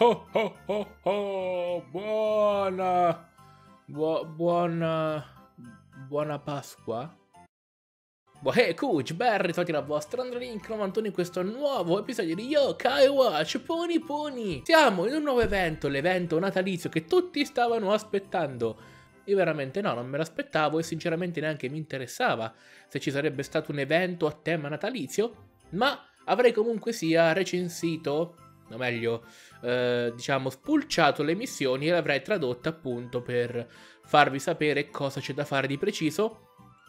Oh oh oh oh, buona, bu- buona, buona Pasqua. Hey, Coach, ben ritrovati la vostra Androlink 91 in questo nuovo episodio di Yokai Watch Pony Pony. Siamo in un nuovo evento, l'evento natalizio che tutti stavano aspettando. Io veramente no, non me l'aspettavo e sinceramente neanche mi interessava se ci sarebbe stato un evento a tema natalizio, ma avrei comunque sia recensito, o meglio, eh, diciamo, spulciato le missioni e l'avrei tradotta appunto per farvi sapere cosa c'è da fare di preciso.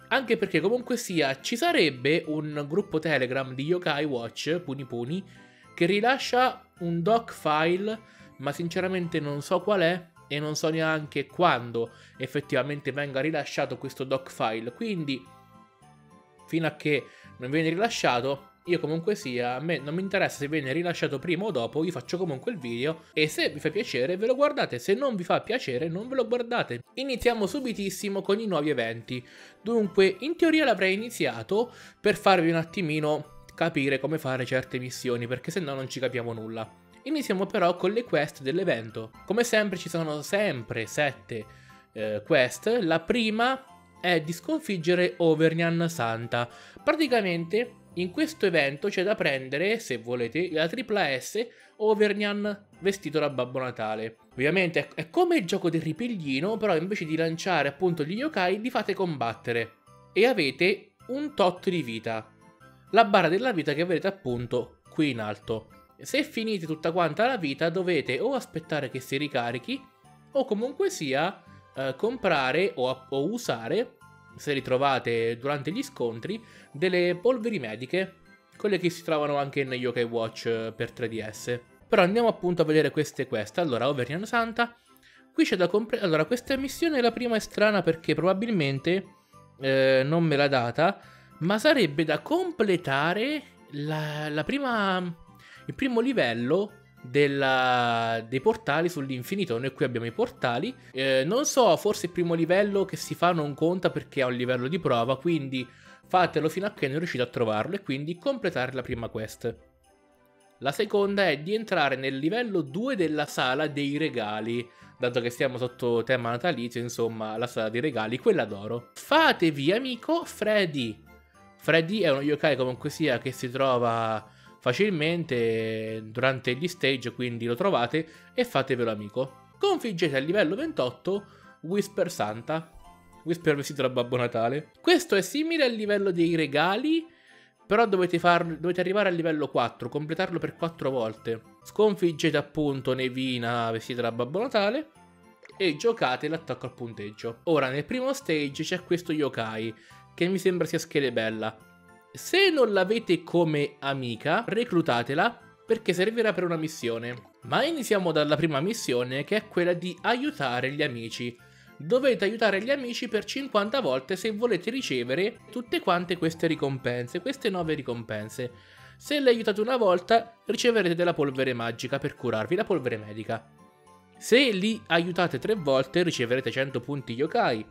Anche perché comunque sia ci sarebbe un gruppo Telegram di Yokai Watch, Puni Puni, che rilascia un doc file, ma sinceramente non so qual è e non so neanche quando effettivamente venga rilasciato questo doc file. Quindi, fino a che non viene rilasciato, io comunque sia, a me non mi interessa se viene rilasciato prima o dopo, io faccio comunque il video e se vi fa piacere ve lo guardate, se non vi fa piacere non ve lo guardate. Iniziamo subitissimo con i nuovi eventi. Dunque, in teoria l'avrei iniziato per farvi un attimino capire come fare certe missioni, perché se no non ci capiamo nulla. Iniziamo però con le quest dell'evento. Come sempre ci sono sempre 7 eh, quest. La prima è di sconfiggere Overnian Santa. Praticamente in questo evento c'è da prendere, se volete, la tripla S Overnian vestito da Babbo Natale. Ovviamente è come il gioco del ripiglino, però invece di lanciare appunto gli yokai li fate combattere. E avete un tot di vita. La barra della vita che vedete appunto qui in alto. Se finite tutta quanta la vita dovete o aspettare che si ricarichi o comunque sia eh, comprare o, o usare se li trovate durante gli scontri, delle polveri mediche, quelle che si trovano anche in Yokai Watch eh, per 3DS. Però andiamo appunto a vedere queste quest. Allora, Overnian Santa, qui c'è da comprare... Allora, questa missione la prima è strana perché probabilmente eh, non me l'ha data, ma sarebbe da completare la, la prima... il primo livello della, dei portali sull'infinito. Noi qui abbiamo i portali. Eh, non so, forse il primo livello che si fa non conta perché è un livello di prova, quindi fatelo fino a che non riuscite a trovarlo e quindi completare la prima quest. La seconda è di entrare nel livello 2 della sala dei regali, dato che stiamo sotto tema natalizio, insomma, la sala dei regali, quella d'oro. Fatevi amico Freddy. Freddy è uno yokai comunque sia che si trova facilmente durante gli stage, quindi lo trovate e fatevelo amico. Configgete al livello 28 Whisper Santa, Whisper vestito da Babbo Natale. Questo è simile al livello dei regali, però dovete, far, dovete arrivare al livello 4, completarlo per 4 volte. Sconfiggete appunto Nevina vestita da Babbo Natale e giocate l'attacco al punteggio. Ora nel primo stage c'è questo yokai che mi sembra sia Schelebella se non l'avete come amica, reclutatela perché servirà per una missione. Ma iniziamo dalla prima missione che è quella di aiutare gli amici. Dovete aiutare gli amici per 50 volte se volete ricevere tutte quante queste ricompense, queste 9 ricompense. Se li aiutate una volta riceverete della polvere magica per curarvi, la polvere medica. Se li aiutate 3 volte riceverete 100 punti yokai.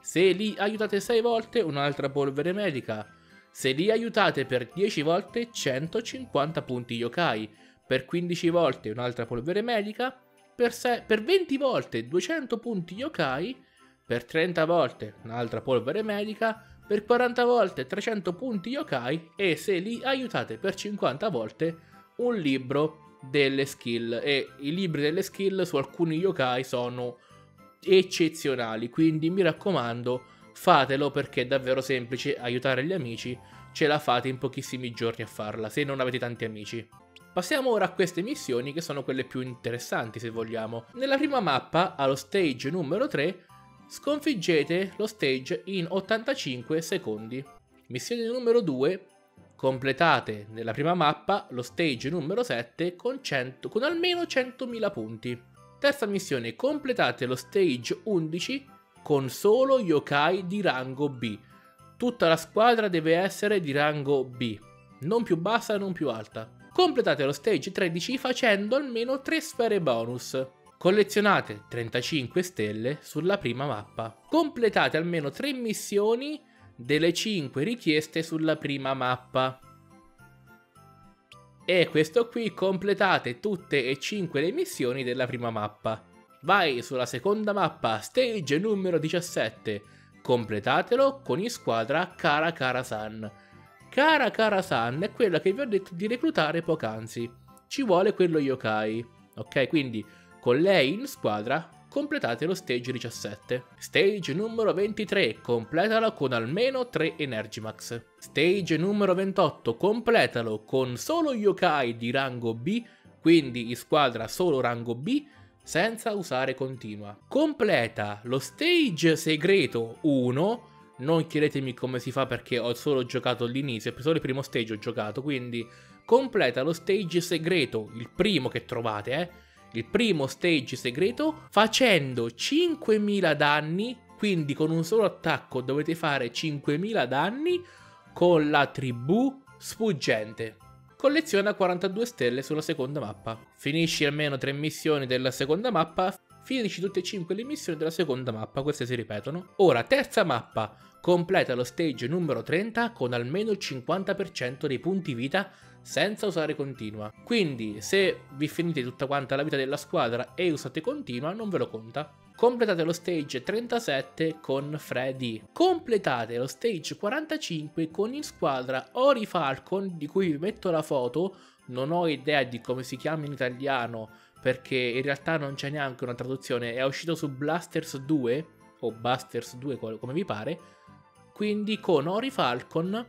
Se li aiutate 6 volte un'altra polvere medica. Se li aiutate per 10 volte 150 punti yokai, per 15 volte un'altra polvere medica, per, per 20 volte 200 punti yokai, per 30 volte un'altra polvere medica, per 40 volte 300 punti yokai. E se li aiutate per 50 volte un libro delle skill. E i libri delle skill su alcuni yokai sono eccezionali. Quindi mi raccomando fatelo perché è davvero semplice aiutare gli amici, ce la fate in pochissimi giorni a farla, se non avete tanti amici. Passiamo ora a queste missioni che sono quelle più interessanti se vogliamo. Nella prima mappa, allo stage numero 3, sconfiggete lo stage in 85 secondi. Missione numero 2, completate nella prima mappa lo stage numero 7 con, 100, con almeno 100.000 punti. Terza missione, completate lo stage 11 con solo yokai di rango B. Tutta la squadra deve essere di rango B, non più bassa e non più alta. Completate lo stage 13 facendo almeno 3 sfere bonus. Collezionate 35 stelle sulla prima mappa. Completate almeno 3 missioni delle 5 richieste sulla prima mappa. E questo qui completate tutte e cinque le missioni della prima mappa. Vai sulla seconda mappa, stage numero 17. Completatelo con in squadra Kara Kara San. Kara Kara San è quella che vi ho detto di reclutare poc'anzi. Ci vuole quello yokai. Ok, quindi con lei in squadra completate lo stage 17. Stage numero 23, completalo con almeno 3 Energimax. Stage numero 28, completalo con solo yokai di rango B, quindi in squadra solo rango B, senza usare continua. Completa lo stage segreto 1, non chiedetemi come si fa perché ho solo giocato all'inizio, solo il primo stage ho giocato, quindi completa lo stage segreto, il primo che trovate, eh, il primo stage segreto facendo 5000 danni, quindi con un solo attacco dovete fare 5000 danni con la tribù sfuggente. Colleziona 42 stelle sulla seconda mappa. Finisci almeno 3 missioni della seconda mappa, finisci tutte e 5 le missioni della seconda mappa, queste si ripetono. Ora, terza mappa, completa lo stage numero 30 con almeno il 50% dei punti vita senza usare continua. Quindi se vi finite tutta quanta la vita della squadra e usate continua non ve lo conta. Completate lo stage 37 con Freddy. Completate lo stage 45 con in squadra Ori Falcon di cui vi metto la foto. Non ho idea di come si chiama in italiano perché in realtà non c'è neanche una traduzione. È uscito su Blasters 2 o Busters 2 come vi pare. Quindi con Ori Falcon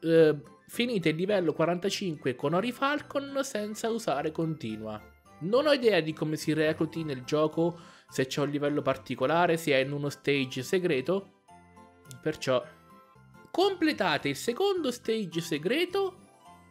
eh, finite il livello 45 con Ori Falcon senza usare continua. Non ho idea di come si recluti nel gioco, se c'è un livello particolare, se è in uno stage segreto. Perciò completate il secondo stage segreto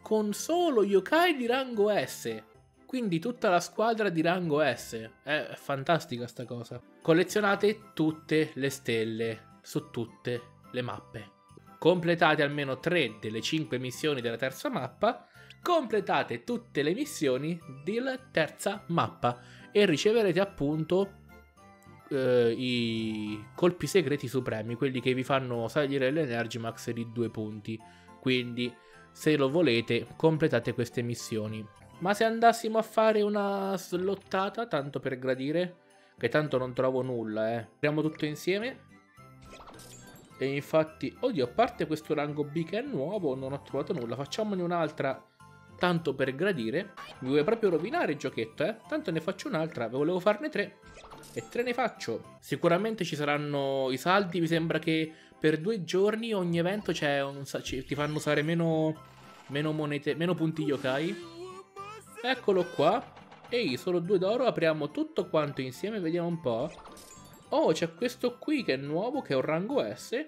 con solo yokai di rango S. Quindi tutta la squadra di rango S. È fantastica sta cosa. Collezionate tutte le stelle su tutte le mappe completate almeno 3 delle 5 missioni della terza mappa, completate tutte le missioni della terza mappa e riceverete appunto eh, i colpi segreti supremi, quelli che vi fanno salire l'Energy Max di 2 punti. Quindi, se lo volete, completate queste missioni. Ma se andassimo a fare una slottata, tanto per gradire, che tanto non trovo nulla, eh. Apriamo tutto insieme. E infatti, oddio, a parte questo rango B che è nuovo, non ho trovato nulla. Facciamone un'altra tanto per gradire. Mi vuoi proprio rovinare il giochetto, eh? Tanto ne faccio un'altra, volevo farne tre. E tre ne faccio. Sicuramente ci saranno i saldi, mi sembra che per due giorni ogni evento un... ti fanno usare meno, meno monete, meno punti yokai. Eccolo qua. Ehi, solo due d'oro, apriamo tutto quanto insieme, vediamo un po'. Oh, c'è questo qui che è nuovo, che è un rango S.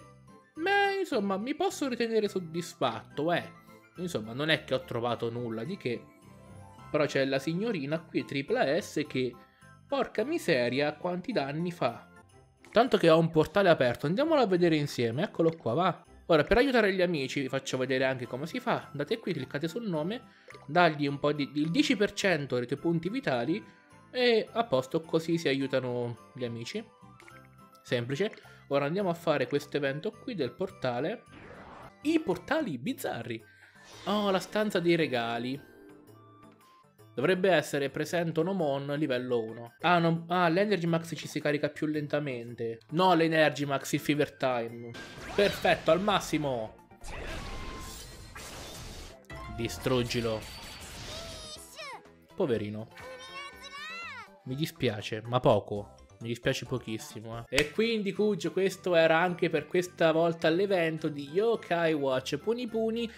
Beh, insomma, mi posso ritenere soddisfatto, eh. Insomma, non è che ho trovato nulla di che. Però c'è la signorina qui, tripla S, che... Porca miseria, quanti danni fa. Tanto che ho un portale aperto, andiamolo a vedere insieme, eccolo qua, va. Ora, per aiutare gli amici, vi faccio vedere anche come si fa. Andate qui, cliccate sul nome, dagli un po' di... il 10% dei tuoi punti vitali e a posto, così si aiutano gli amici. Semplice. Ora andiamo a fare questo evento qui del portale. I portali bizzarri. Oh, la stanza dei regali. Dovrebbe essere presente un Omon livello 1. Ah, non... ah l'Energy Max ci si carica più lentamente. No, l'Energy Max, il Fever Time. Perfetto, al massimo. Distruggilo. Poverino. Mi dispiace, ma poco. Mi dispiace pochissimo. Eh. E quindi, Kuj, questo era anche per questa volta l'evento di Yokai Watch Puni Puni.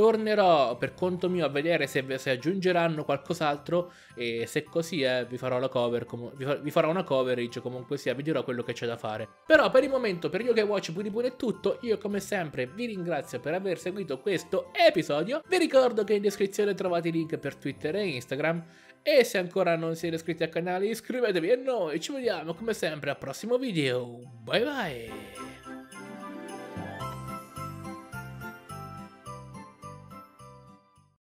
Tornerò per conto mio a vedere se, se aggiungeranno qualcos'altro e se così eh, vi farò la cover, vi, far, vi, farò una coverage comunque sia, vi dirò quello che c'è da fare. Però per il momento per Yokai Watch Puni Puni è tutto, io come sempre vi ringrazio per aver seguito questo episodio, vi ricordo che in descrizione trovate i link per Twitter e Instagram e se ancora non siete iscritti al canale iscrivetevi e noi ci vediamo come sempre al prossimo video. Bye bye!